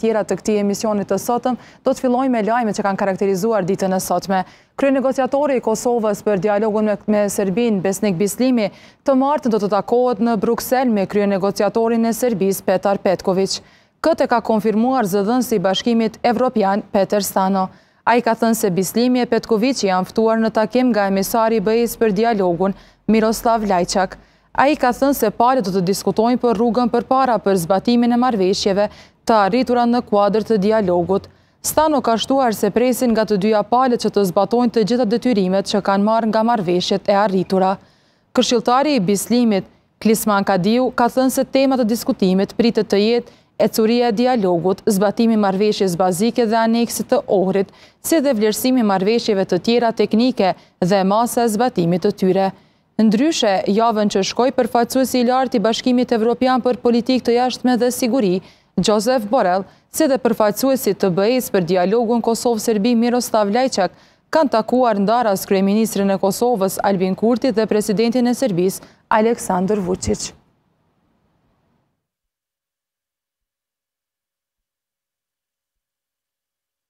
tjera të këtij emisionit të sotëm, do të fillojmë me lajme që kanë karakterizuar ditën e sotme. Kryenegociatori i Kosovës për dialogun me, me Serbinë, Besnik Bislimi, të martën do të takohet në Bruksel me kryenegociatorin e Serbisë, Petar Petkoviq. Këtë e ka konfirmuar zëdhënësi i Bashkimit Evropian, Peter Stano. Ai ka thënë se Bislimi e Petkoviqi janë ftuar në takim nga emisari i BE-së për dialogun, Miroslav Lajçak. Ai ka thënë se palët do të diskutojnë për rrugën përpara për zbatimin e marrëveshjeve të arritura në kuadër të dialogut. Stano ka shtuar se presin nga të dyja palët që të zbatojnë të gjitha detyrimet që kanë marrë nga marrëveshjet e arritura. Këshilltari i Bislimit, Klisman Kadiu ka thënë se tema të diskutimit pritet të jetë ecuria e dialogut, zbatimi i marrëveshjes bazike dhe aneksit të Ohrit, si dhe vlerësimi i marrëveshjeve të tjera teknike dhe masa e zbatimit të tyre. Ndryshe, javën që shkoi, përfaqësuesi i lartë i Bashkimit Evropian për Politikë të Jashtme dhe Siguri, Josep Borrell, si dhe përfaqësuesit të BE-së për dialogun Kosovë-Serbi Miroslav Lajçak, kanë takuar ndaras kryeministrin e Kosovës, Albin Kurti dhe presidentin e Serbisë, Aleksandër Vuçiq.